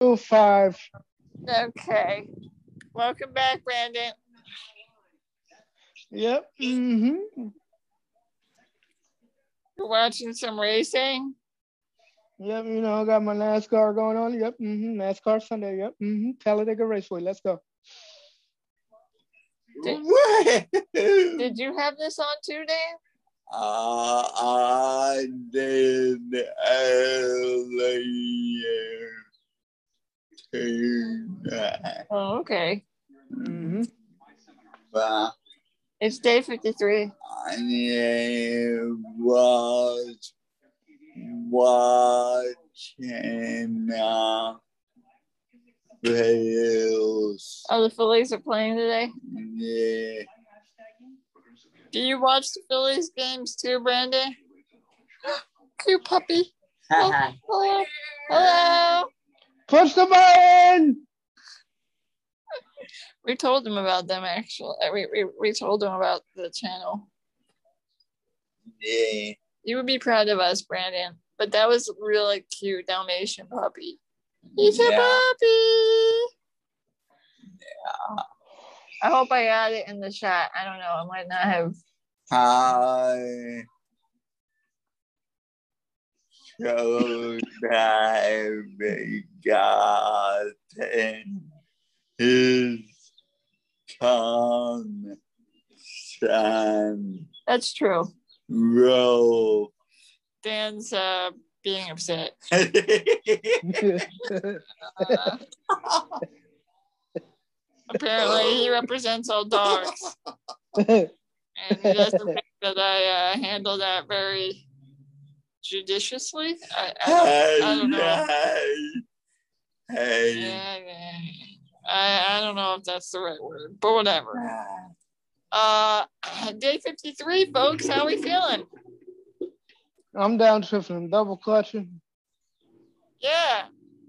five. Okay. Welcome back, Brandon. Yep. Mm-hmm. You're watching some racing. Yep. You know, I got my NASCAR going on. Yep. Mm-hmm. NASCAR Sunday. Yep. Mm-hmm. Talladega Raceway. Let's go. Did, did you have this on too, Dan? Uh, I did earlier tonight. Oh, okay. Mm-hmm. But It's day 53. I was watching uh, Bills. Oh, the Phillies are playing today. Yeah. Do you watch the Phillies games too, Brandon? Cute puppy. Oh, hello. Hello. Push the button. We told them about them actually. Uh, We, we, we told them about the channel. yeah. You would be proud of us, Brandon. But that was really cute Dalmatian puppy. He's a puppy. Yeah. puppy. I hope I got it in the shot. I don't know. I might not have. I showed that gotten his son That's true. roll. Dan's uh, being upset. Uh, apparently, he represents all dogs, and he doesn't think that I uh, handle that very judiciously. I, I, don't, I don't know. Hey, hey. Yeah, yeah. I, I don't know if that's the right word, but whatever. Uh, day 53, folks. How we feeling? I'm down shifting, double clutching. Yeah,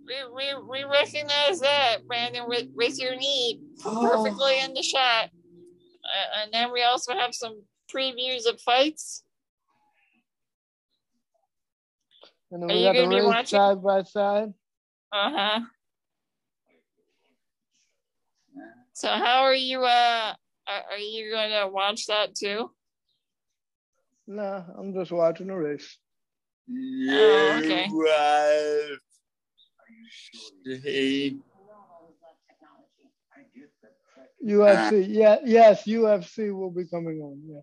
we, we, we recognize that, Brandon, with, with your knee perfectly in the shot. Uh, and then we also have some previews of fights. And then Are we you got the gonna be race watching? side by side. Uh huh. So how are you? Uh, are, are you going to watch that too? Nah, I'm just watching the race. Oh, okay. You have seen UFC, yeah, yes, UFC will be coming on. Yeah.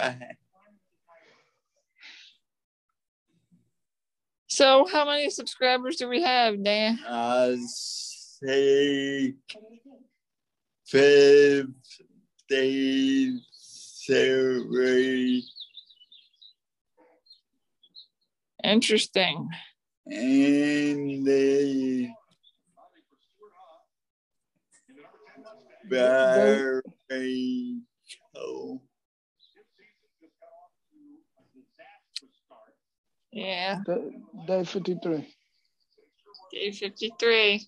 Okay. So how many subscribers do we have, Dan? Uh, I see fifty three Interesting. in the very Yeah, Day, day 53. day fifty-three.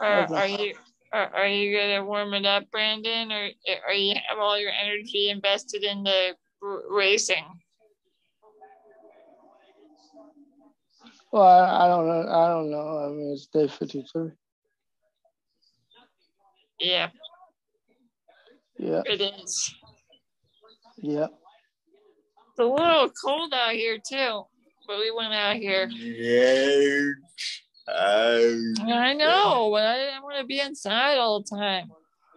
Are, Okay. are you are, are you gonna warm it up, Brandon, or are you have all your energy invested in the racing? Well, I, I don't know. I don't know. I mean, it's day 53. Yeah, Yeah, it is. yeah. It's a little cold out here too, but we went out here. Yes. Oh, I know, but I didn't want to be inside all the time.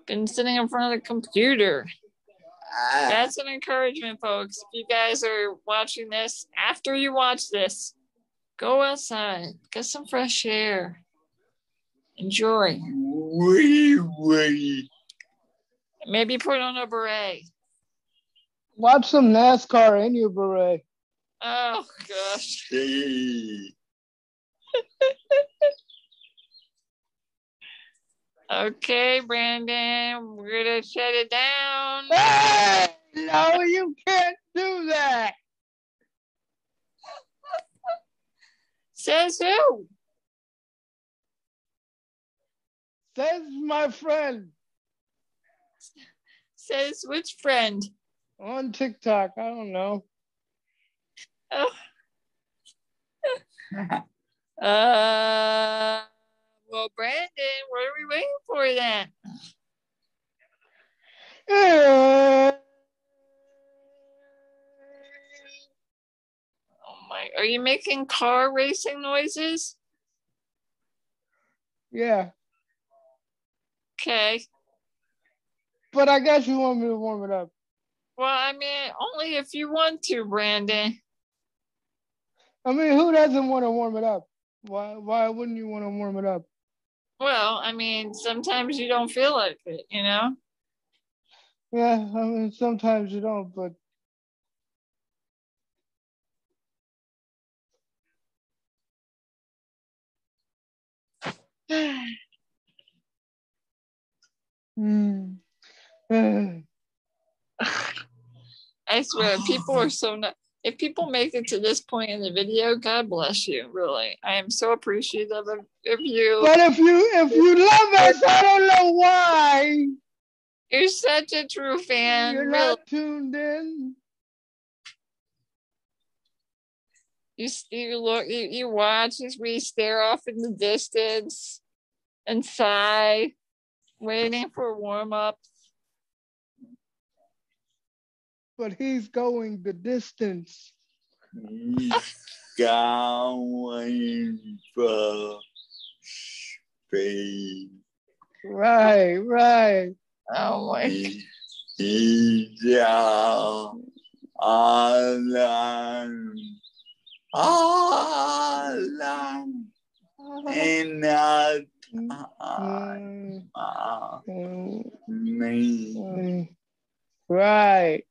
Been sitting in front of the computer. ah, That's an encouragement, folks. If you guys are watching this, after you watch this, go outside, get some fresh air, enjoy. Maybe put on a beret. Watch some NASCAR in your beret. Oh gosh. Okay, Brandon, we're gonna shut it down. Hey, no, you can't do that. Says who? Says my friend Says which friend? On TikTok. I don't know. Oh, Uh, well, Brandon, what are we waiting for then? Oh my, are you making car racing noises? Yeah. Okay. But I guess you want me to warm it up. Well, I mean, only if you want to, Brandon. I mean, who doesn't want to warm it up? Why why wouldn't you want to warm it up? Well, I mean, sometimes you don't feel like it, you know? Yeah, I mean sometimes you don't, but Hmm. I swear, people are oh. so not. If people make it to this point in the video, God bless you. Really, I am so appreciative of, of you. But if you if you love us, I don't know why You're such a true fan. you're really. not tuned in. You, you look, you, you watch as we stare off in the distance and sigh, waiting for warm up. But he's going the distance. Going for speed. Right, right. Oh my! He- He's alone. Alone. In the time of mm, me. mm. Right,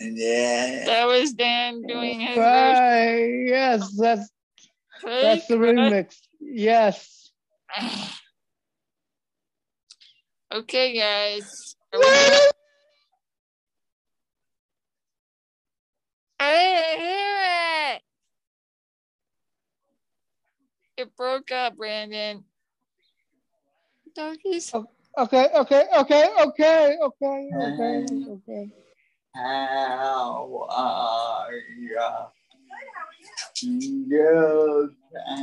Yeah. That was Dan doing his right. Yes, that's version. that's the remix. Yes. Okay, guys. I didn't hear it. It broke up, Brandon. Doggies. Okay, okay, okay, okay, okay, okay, okay. How are you? Good.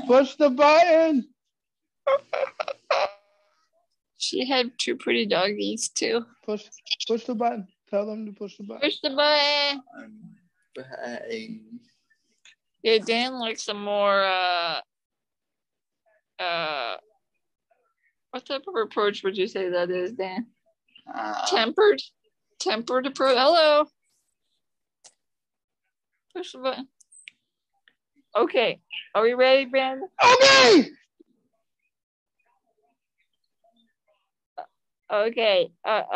Push the button. She had two pretty doggies too. Push, push the button. Tell them to push the button. Push the button. Bye. Yeah, Dan likes some more uh uh what type of approach would you say that is, Dan? Uh, Tempered? Tempered approach. Hello. Push the button. Okay. Are we ready, Brandon? Okay. Okay. Uh, uh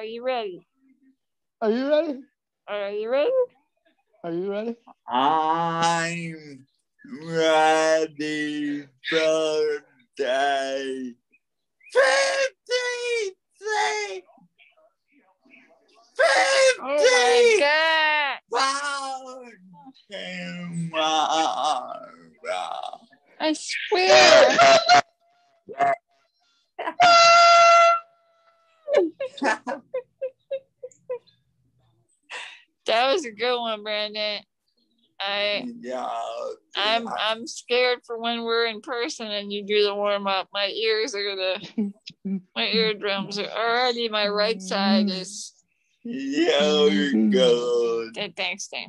are you ready? Are you ready? Are you ready? Are you ready? I'm ready for day fifty-three. Oh my god. tomorrow. I swear. that was a good one, Brandon. I Yeah. I'm I'm scared for when we're in person and you do the warm up. My ears are gonna my eardrums are already my right side is You're good. thanks, Dan.